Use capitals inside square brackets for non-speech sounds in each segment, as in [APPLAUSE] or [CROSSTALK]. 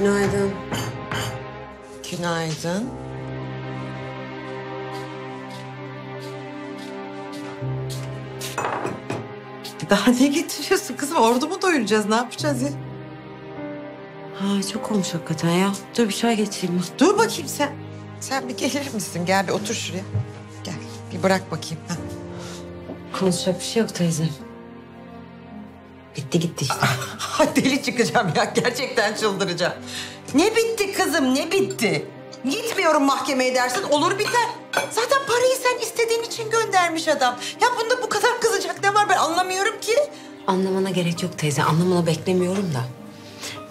Günaydın. Günaydın. Daha ne getiriyorsun kızım? Ordu mu doyuracağız? Ne yapacağız ya? Ha çok olmuş hakikaten ya. Dur bir çay getireyim ben. Dur bakayım sen. Sen bir gelir misin? Gel bir otur şuraya. Gel bir bırak bakayım. Ha. Konuşacak bir şey yok teyze. Bitti gitti işte. [LAUGHS] Deli çıkacağım ya. Gerçekten çıldıracağım. Ne bitti kızım ne bitti? Gitmiyorum mahkemeye dersin olur biter. Zaten parayı sen istediğin için göndermiş adam. Ya bunda bu kadar kızacak ne var ben anlamıyorum ki. Anlamana gerek yok teyze. Anlamana beklemiyorum da.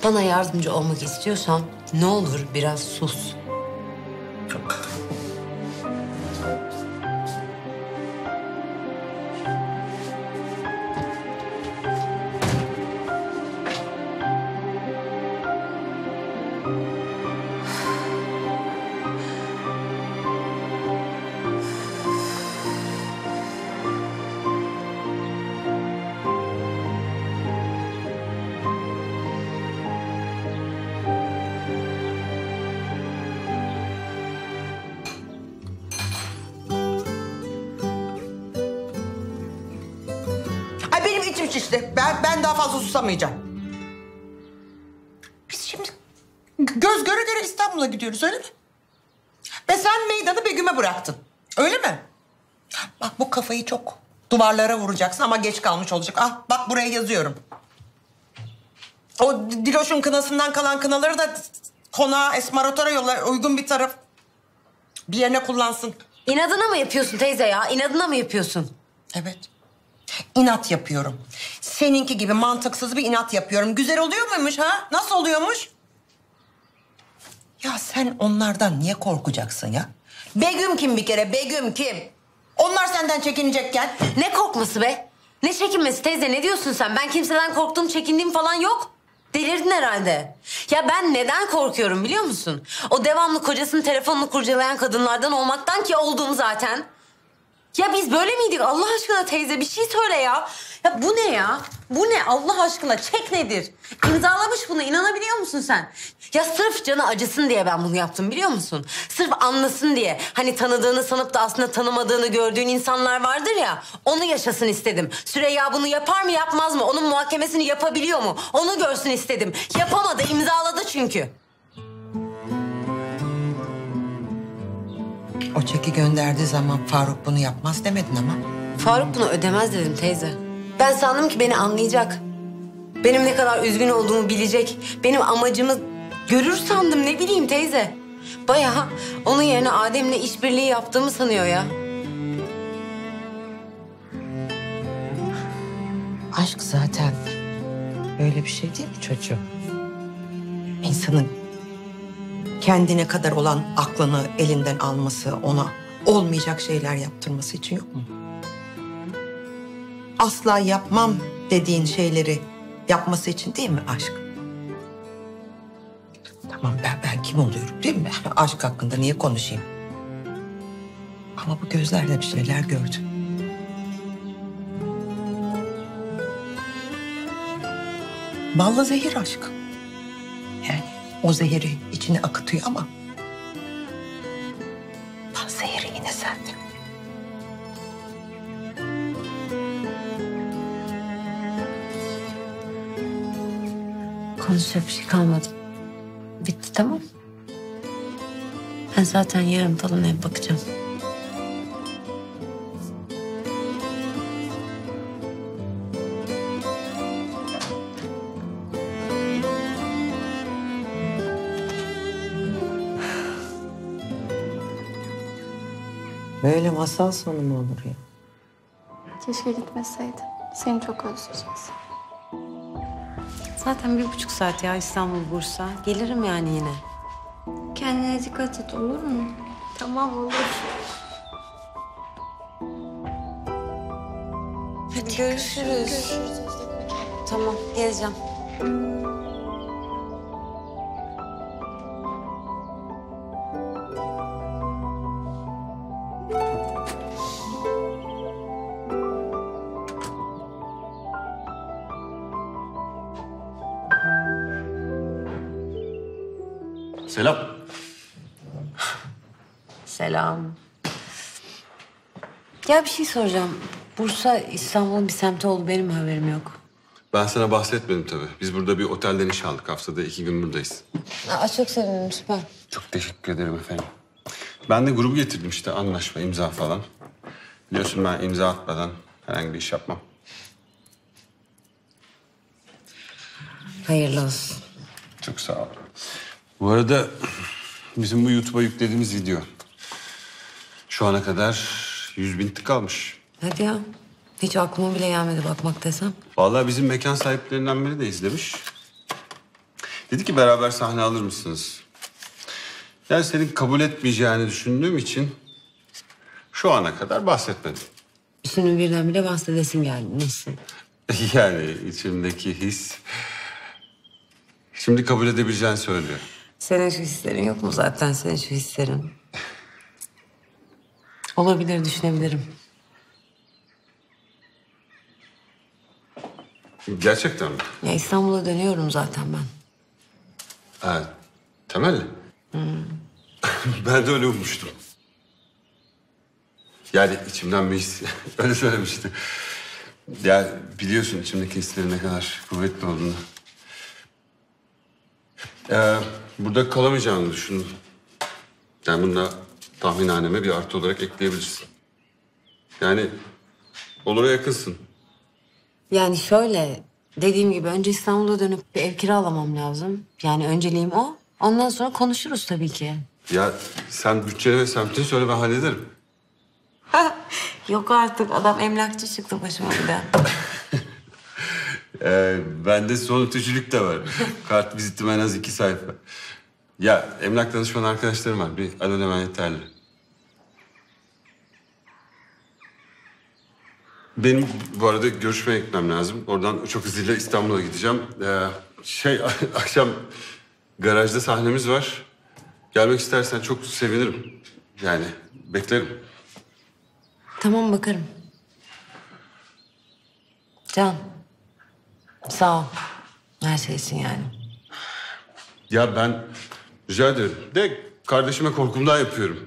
Bana yardımcı olmak istiyorsan ne olur biraz sus. İçim şişti. Ben, ben daha fazla susamayacağım. Biz şimdi göz göre göre İstanbul'a gidiyoruz öyle mi? Ve sen meydanı Begüm'e bıraktın. Öyle mi? Bak bu kafayı çok duvarlara vuracaksın ama geç kalmış olacak. Ah bak buraya yazıyorum. O Diloş'un kınasından kalan kınaları da konağa Esmarator'a yolla uygun bir taraf. Bir yerine kullansın. İnadına mı yapıyorsun teyze ya? İnadına mı yapıyorsun? Evet. İnat yapıyorum. Seninki gibi mantıksız bir inat yapıyorum. Güzel oluyor muymuş ha? Nasıl oluyormuş? Ya sen onlardan niye korkacaksın ya? Begüm kim bir kere? Begüm kim? Onlar senden çekinecekken. Ne korkması be? Ne çekinmesi teyze? Ne diyorsun sen? Ben kimseden korktuğum, çekindiğim falan yok. Delirdin herhalde. Ya ben neden korkuyorum biliyor musun? O devamlı kocasının telefonunu kurcalayan kadınlardan olmaktan ki olduğum zaten. Ya biz böyle miydik Allah aşkına teyze bir şey söyle ya. Ya bu ne ya? Bu ne Allah aşkına çek nedir? İmzalamış bunu inanabiliyor musun sen? Ya sırf canı acısın diye ben bunu yaptım biliyor musun? Sırf anlasın diye. Hani tanıdığını sanıp da aslında tanımadığını gördüğün insanlar vardır ya. Onu yaşasın istedim. Süreyya bunu yapar mı yapmaz mı? Onun muhakemesini yapabiliyor mu? Onu görsün istedim. Yapamadı imzaladı çünkü. O çeki gönderdiği zaman Faruk bunu yapmaz demedin ama. Faruk bunu ödemez dedim teyze. Ben sandım ki beni anlayacak. Benim ne kadar üzgün olduğumu bilecek. Benim amacımı görür sandım ne bileyim teyze. Bayağı onun yerine Adem'le işbirliği yaptığımı sanıyor ya. Aşk zaten böyle bir şey değil mi çocuğum? İnsanın kendine kadar olan aklını elinden alması, ona olmayacak şeyler yaptırması için yok mu? Asla yapmam dediğin şeyleri yapması için değil mi aşk? Tamam ben, ben kim oluyorum değil mi? Aşk hakkında niye konuşayım? Ama bu gözlerle bir şeyler gördü. Balla zehir aşk. O zehiri içine akıtıyor ama... ...ben zehiri yine sende. Konuşacak bir şey kalmadı. Bitti tamam. Ben zaten yarın falan ev bakacağım. Böyle masal sonu mu olur ya? Keşke gitmeseydin. Seni çok özleyeceğiz. Zaten bir buçuk saat ya İstanbul Bursa. Gelirim yani yine. Kendine dikkat et olur mu? Tamam olur. Hadi görüşürüz. Tamam geleceğim. Selam. Selam. Ya bir şey soracağım. Bursa İstanbul'un bir semti oldu benim haberim yok. Ben sana bahsetmedim tabii. Biz burada bir otelden iş aldık. Haftada iki gün buradayız. Aa, çok sevindim süper. Çok teşekkür ederim efendim. Ben de grubu getirdim işte anlaşma, imza falan. Biliyorsun ben imza atmadan herhangi bir iş yapmam. Hayırlı olsun. Çok sağ ol. Bu arada bizim bu YouTube'a yüklediğimiz video şu ana kadar 100 bin tık almış. Hadi ya. Hiç aklıma bile gelmedi bakmak desem. Vallahi bizim mekan sahiplerinden biri de izlemiş. Dedi ki beraber sahne alır mısınız? Yani senin kabul etmeyeceğini düşündüğüm için şu ana kadar bahsetmedim. Şimdi birdenbire bahsedesim geldi. Nasıl? [LAUGHS] Yani içimdeki his şimdi kabul edebileceğini söylüyor. Senin şu hislerin yok mu zaten senin şu hislerin? Olabilir düşünebilirim. Gerçekten mi? Ya İstanbul'a dönüyorum zaten ben. Ha, temelli. [LAUGHS] ben de öyle ummuştum. Yani içimden bir his [LAUGHS] öyle söylemişti. Ya biliyorsun içimdeki hislerin ne kadar kuvvetli olduğunu. Ee, burada kalamayacağını düşündüm. Yani bunu da tahminhaneme bir artı olarak ekleyebilirsin. Yani Onur'a yakınsın. Yani şöyle dediğim gibi önce İstanbul'a dönüp bir ev kiralamam lazım. Yani önceliğim o. Ondan sonra konuşuruz tabii ki. Ya sen bütçeni ve semtini söyle ben hallederim. [LAUGHS] Yok artık adam emlakçı çıktı başıma bir de. [LAUGHS] Ee, bende son ötücülük de var. [LAUGHS] Kart vizitim en az iki sayfa. Ya emlak danışman arkadaşlarım var. Bir alo demen yeterli. Benim bu arada görüşmeye gitmem lazım. Oradan çok hızıyla İstanbul'a gideceğim. Ee, şey [LAUGHS] akşam garajda sahnemiz var. Gelmek istersen çok sevinirim. Yani beklerim. Tamam bakarım. Can. Sağ ol. Her şey için yani. Ya ben rica ederim. De kardeşime korkumdan yapıyorum.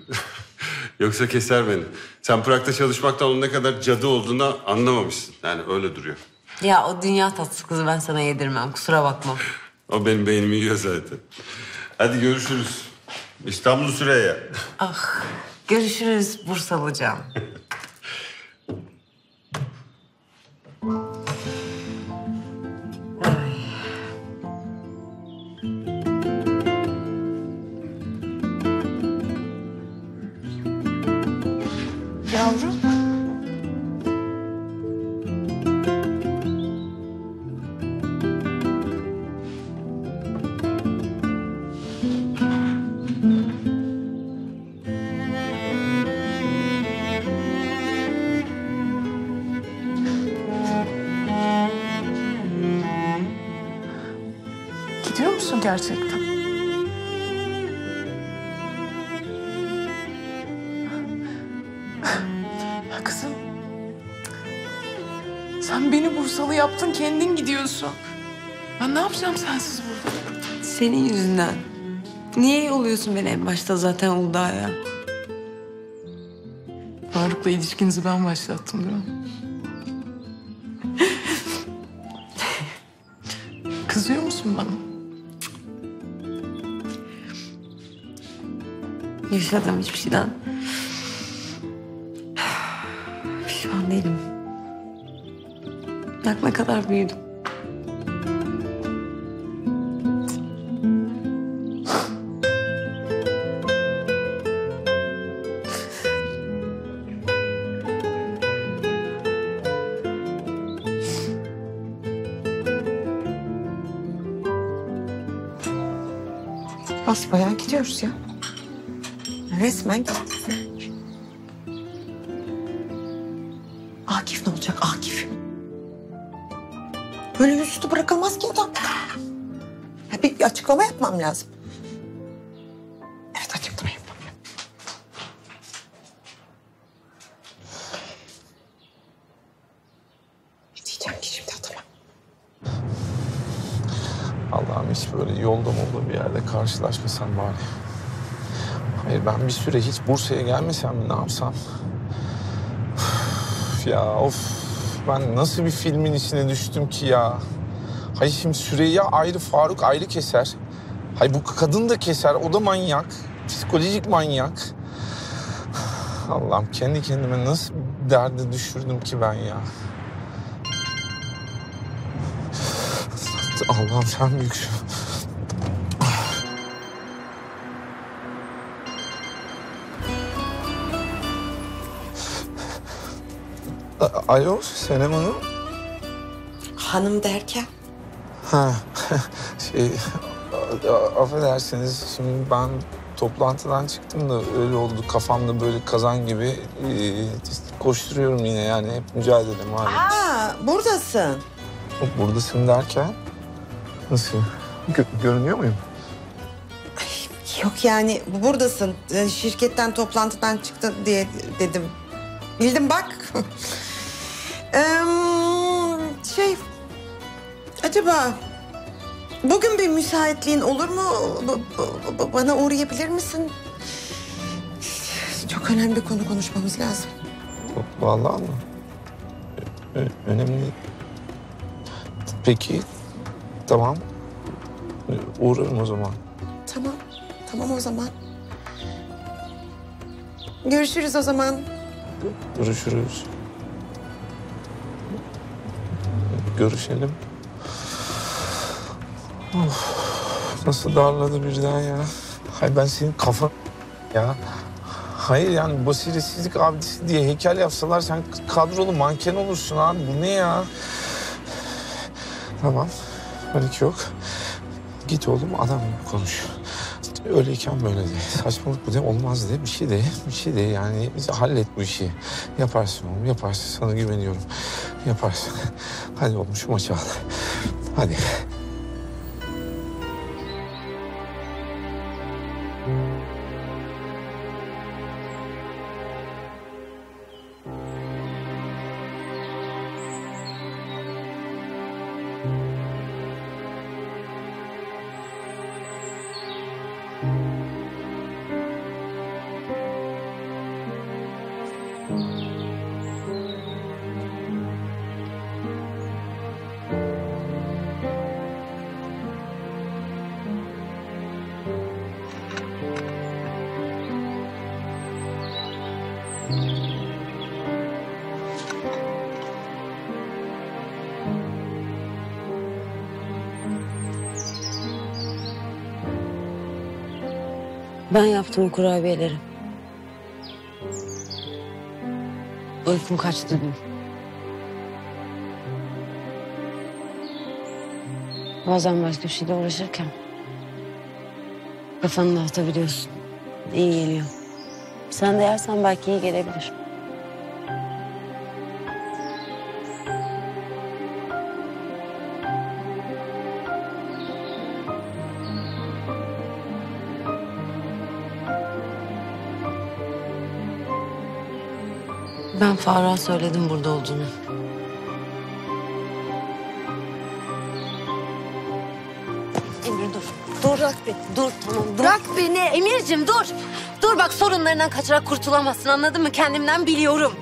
[LAUGHS] Yoksa keser beni. Sen Prag'da çalışmaktan onun ne kadar cadı olduğunu anlamamışsın. Yani öyle duruyor. Ya o dünya tatlısı kızı ben sana yedirmem. Kusura bakma. O benim beynimi yiyor zaten. Hadi görüşürüz. İstanbul Süreyya. Ah. Görüşürüz Bursalı Can. [LAUGHS] gerçekten? Ya kızım. Sen beni Bursalı yaptın, kendin gidiyorsun. Ben ne yapacağım sensiz burada? Senin yüzünden. Niye yolluyorsun beni en başta zaten Uludağ'a? Faruk'la ilişkinizi ben başlattım değil mi? [LAUGHS] Kızıyor musun bana? Yaşadığım hiçbir şeyden pişman değilim. Bak ne kadar büyüdüm. Basbayağı gidiyoruz ya. Resmen. Akif ne olacak Akif? Böyle yüzüstü bırakılmaz ki adam. Ya bir açıklama yapmam lazım. Ben bir süre hiç Bursa'ya gelmesem mi ne yapsam? Üf, ya of ben nasıl bir filmin içine düştüm ki ya. Hayır şimdi Süreyya ayrı Faruk ayrı keser. Hayır bu kadın da keser o da manyak. Psikolojik manyak. Allah'ım kendi kendime nasıl derde düşürdüm ki ben ya. Allah'ım sen büyüksün. Alo Senem Hanım. Hanım derken? Ha, [LAUGHS] şey, affedersiniz şimdi ben toplantıdan çıktım da öyle oldu kafamda böyle kazan gibi e, koşturuyorum yine yani hep mücadelem var. Aa, buradasın. Buradasın derken nasıl? Gö- görünüyor muyum? Yok yani buradasın. Ee, Şirketten toplantıdan çıktın diye dedim. Bildim bak. [LAUGHS] Eee, şey, acaba bugün bir müsaitliğin olur mu? B- b- b- bana uğrayabilir misin? Çok önemli bir konu konuşmamız lazım. Vallahi mı? Ö- önemli. Peki tamam uğrarım o zaman. Tamam, tamam o zaman. Görüşürüz o zaman. Görüşürüz. Görüşelim. Of, nasıl darladı birden ya. Hay ben senin kafa ya. Hayır yani basiretsizlik abidesi diye heykel yapsalar sen kadrolu manken olursun abi. Bu ne ya? Tamam. Panik yok. Git oğlum adam gibi konuş. Öyleyken böyle de. Saçmalık bu de olmaz de. Bir şey de. Bir şey de yani. Biz hallet bu işi. Yaparsın oğlum yaparsın. Sana güveniyorum. Yaparsın. [LAUGHS] Hadi oğlum şu maçı al. Hadi. Ben yaptım o kurabiyeleri. Uykum kaçtı dün. Bazen başka bir şeyle uğraşırken kafanı dağıtabiliyorsun. İyi geliyor. Sen de yersen belki iyi gelebilir. Ben Faruk'a söyledim burada olduğunu. Emir dur. Dur bırak beni. Dur tamam dur. Bırak beni. Emir'cim dur. Dur bak sorunlarından kaçarak kurtulamazsın anladın mı? Kendimden biliyorum.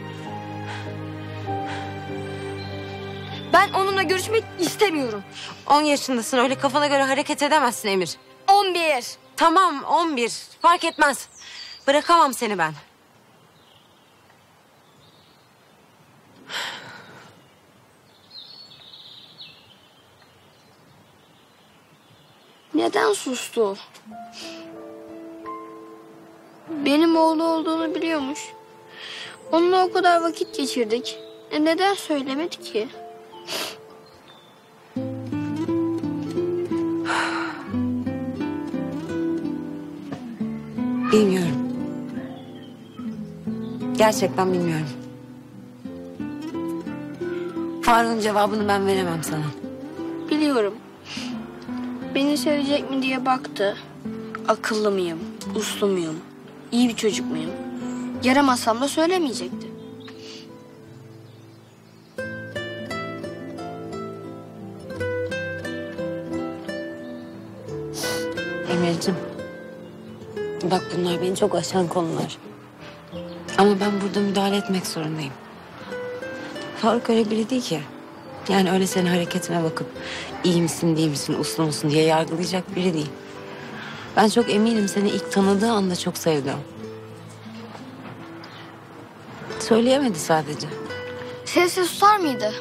Ben onunla görüşmek istemiyorum. 10 yaşındasın öyle kafana göre hareket edemezsin Emir. 11. Tamam 11 fark etmez. Bırakamam seni ben. Neden sustu? Benim oğlu olduğunu biliyormuş. Onunla o kadar vakit geçirdik. E neden söylemedi ki? Bilmiyorum. Gerçekten bilmiyorum. Faruk'un cevabını ben veremem sana. Biliyorum. Beni sevecek mi diye baktı. Akıllı mıyım, uslu muyum, iyi bir çocuk muyum? Yaramazsam da söylemeyecekti. Emir'cim. Bak bunlar beni çok aşan konular. Ama ben burada müdahale etmek zorundayım. Faruk öyle biri değil ki. Yani öyle senin hareketine bakıp iyi misin değil misin uslu musun diye yargılayacak biri değil. Ben çok eminim seni ilk tanıdığı anda çok sevdi. Söyleyemedi sadece. Sessiz susar mıydı?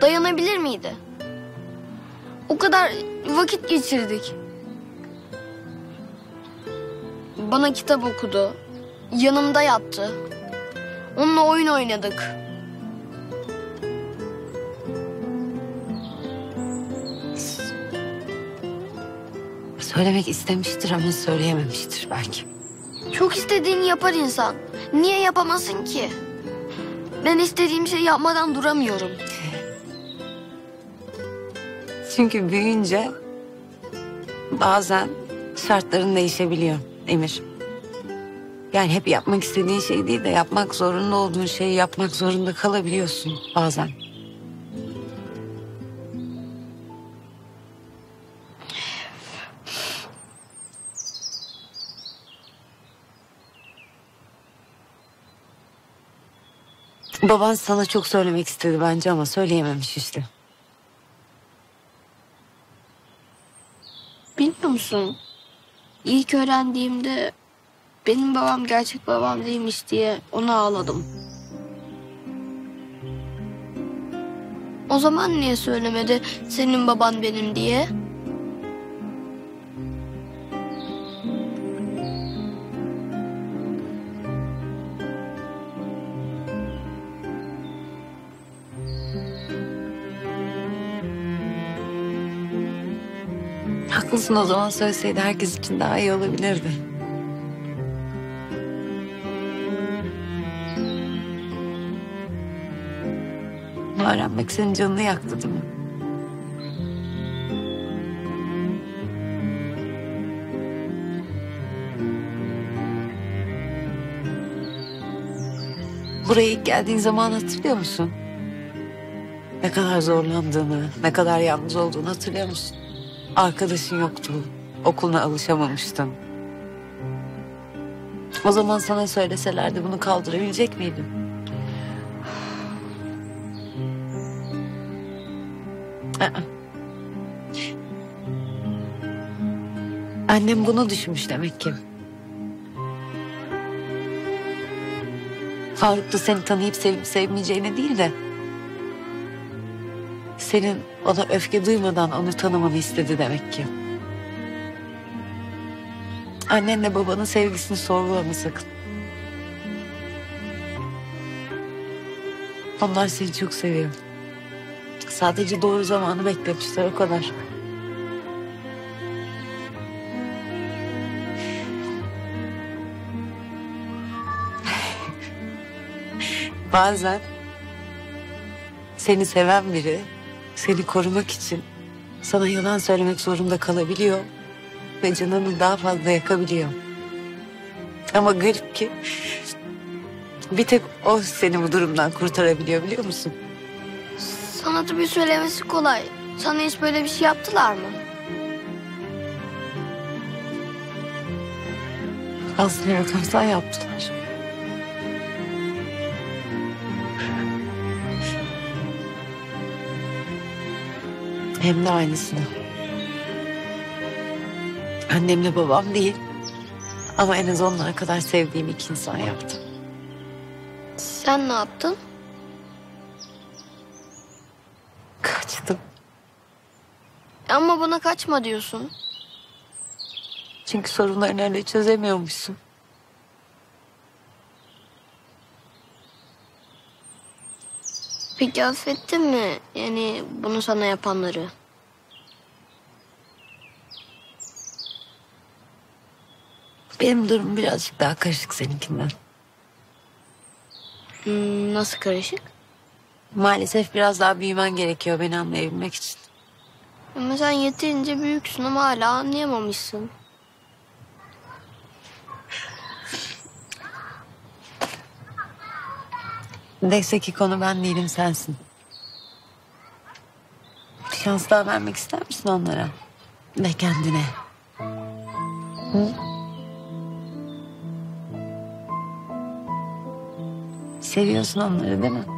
Dayanabilir miydi? O kadar vakit geçirdik. Bana kitap okudu. Yanımda yattı. Onunla oyun oynadık. Söylemek istemiştir ama söyleyememiştir belki. Çok istediğini yapar insan. Niye yapamasın ki? Ben istediğim şey yapmadan duramıyorum. Çünkü büyüyünce bazen şartların değişebiliyor Emir. Yani hep yapmak istediğin şey değil de yapmak zorunda olduğun şeyi yapmak zorunda kalabiliyorsun bazen. Baban sana çok söylemek istedi bence ama söyleyememiş işte. Bilmiyor musun? İlk öğrendiğimde benim babam gerçek babam değilmiş diye ona ağladım. O zaman niye söylemedi senin baban benim diye? Haklısın o zaman söyleseydi herkes için daha iyi olabilirdi. Bunu öğrenmek senin canını yaktı değil mi? Buraya ilk geldiğin zaman hatırlıyor musun? Ne kadar zorlandığını, ne kadar yalnız olduğunu hatırlıyor musun? Arkadaşın yoktu. Okuluna alışamamıştın. O zaman sana söyleselerdi bunu kaldırabilecek miydin? Aa. Annem bunu düşünmüş demek ki. Faruk da seni tanıyıp sevip sevmeyeceğini değil de... ...senin ona öfke duymadan onu tanımanı istedi demek ki. Annenle babanın sevgisini sorgulama sakın. Onlar seni çok seviyor. Sadece doğru zamanı beklemişler o kadar. [LAUGHS] Bazen seni seven biri seni korumak için sana yalan söylemek zorunda kalabiliyor ve canını daha fazla yakabiliyor. Ama garip ki bir tek o seni bu durumdan kurtarabiliyor biliyor musun? Sana tabii söylemesi kolay. Sana hiç böyle bir şey yaptılar mı? Aslına bakarsan yaptılar. Hem de aynısını. Annemle babam değil. Ama en az onlar kadar sevdiğim iki insan yaptı. Sen ne yaptın? Kaçtım. Ama bana kaçma diyorsun. Çünkü sorunlarını öyle çözemiyormuşsun. Peki affettin mi? Yani bunu sana yapanları. Benim durum birazcık daha karışık seninkinden. Hmm, nasıl karışık? Maalesef biraz daha büyümen gerekiyor beni anlayabilmek için. Ama sen yeterince büyüksün ama hala anlayamamışsın. Neyse ki konu ben değilim sensin. Bir şans daha vermek ister misin onlara? Ve kendine. Hı? Seviyorsun onları değil mi?